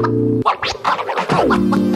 What?